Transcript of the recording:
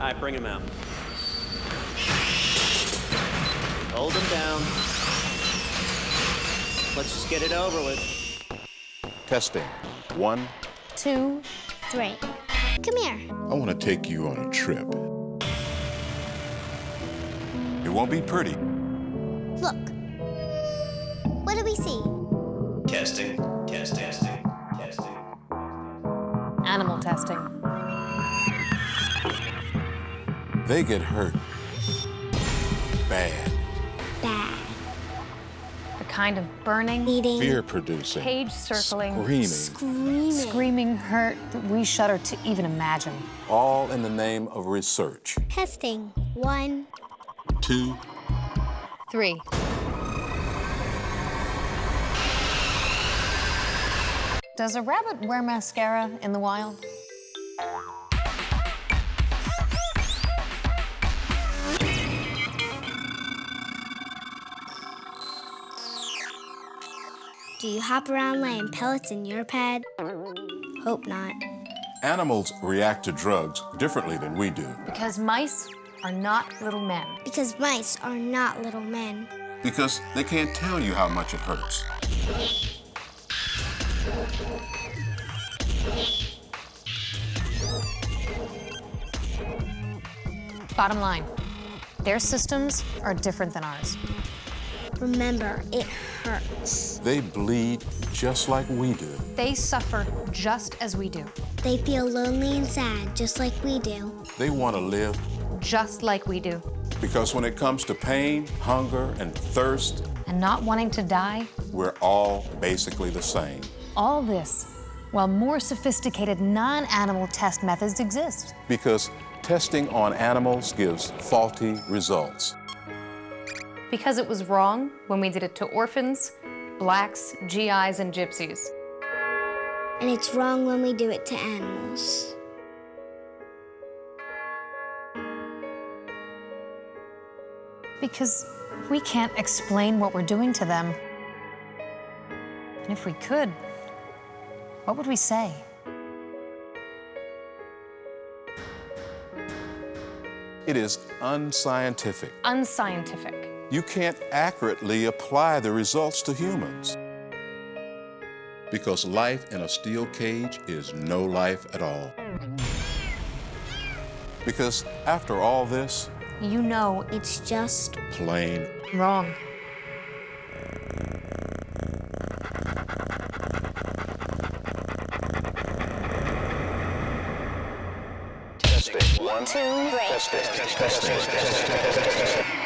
All right, bring him out. Hold him down. Let's just get it over with. Testing. One, two, three. Come here. I want to take you on a trip. It won't be pretty. Look. What do we see? Testing, test, testing, testing. Animal testing. They get hurt. Bad. Bad. The kind of burning, Eating. Fear producing. cage circling, Screaming. Screaming. screaming hurt that we shudder to even imagine. All in the name of research. Testing. One. Two. Three. Does a rabbit wear mascara in the wild? Do you hop around laying pellets in your pad? Hope not. Animals react to drugs differently than we do Because mice are not little men. Because mice are not little men. because they can't tell you how much it hurts. Bottom line, their systems are different than ours. Remember, it hurts. They bleed just like we do. They suffer just as we do, They feel lonely and sad just like we do. They want to live just like we do. because when it comes to pain, hunger, and thirst, And not wanting to die, we're all basically the same. all this while more sophisticated non animal test methods exist. Because testing on animals gives faulty results. Because it was wrong when we did it to orphans, blacks, GIs, and gypsies. And it's wrong when we do it to animals. Because we can't explain what we're doing to them. And if we could, what would we say? It is unscientific. Unscientific. You can't accurately apply the results to humans. Because life in a steel cage is no life at all. Because after all this, You know It's just plain wrong. Testing. One, two, three. testing, testing, testing.